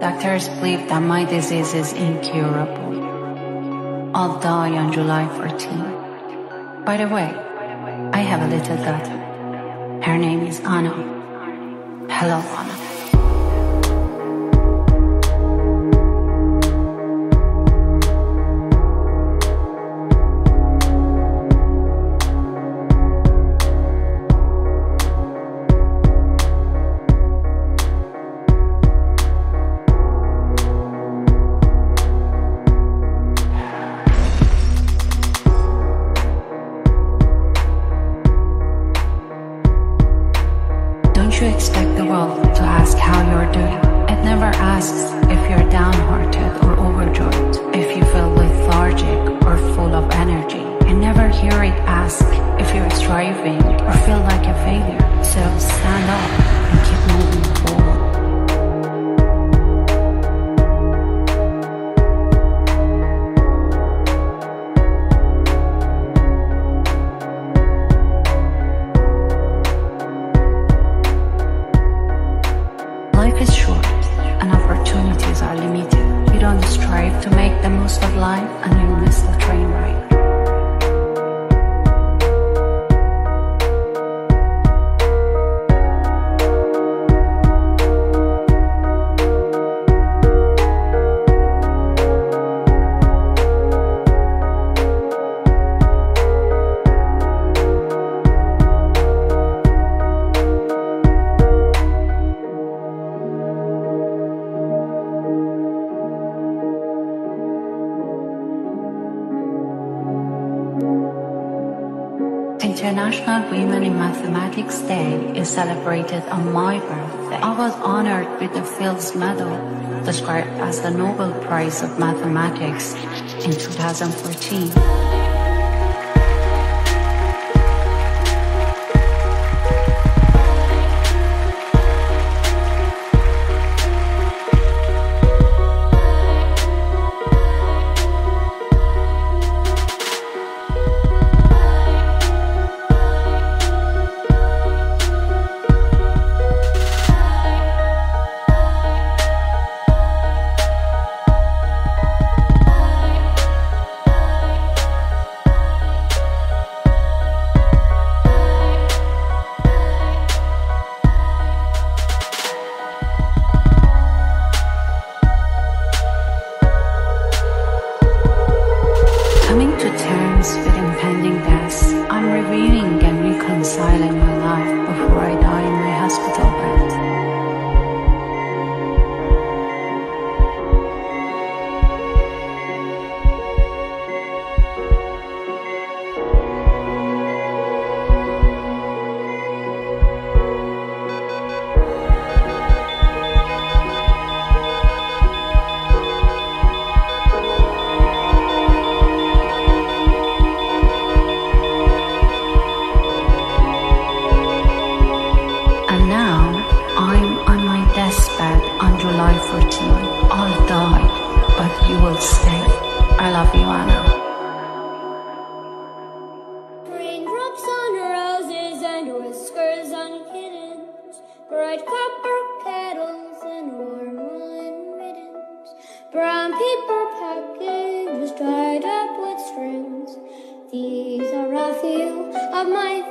Doctors believe that my disease is incurable. I'll die on July 14. By the way, I have a little daughter. Her name is Anna. Hello, Anna. You expect the world to ask how you're doing? It never asks if you're downhearted or overjoyed, if you feel lethargic or full of energy. I never hear it ask if you're striving is short and opportunities are limited. You don't strive to make the most of life and you miss the train ride. International Women in Mathematics Day is celebrated on my birthday. I was honored with the Fields Medal, described as the Nobel Prize of Mathematics in 2014. Reconciling on July 14. I'll die, but you will stay. I love you, Anna. Raindrops on roses and whiskers on kittens, bright copper kettles and warm woolen mittens, brown paper packages tied up with strings. These are a few of my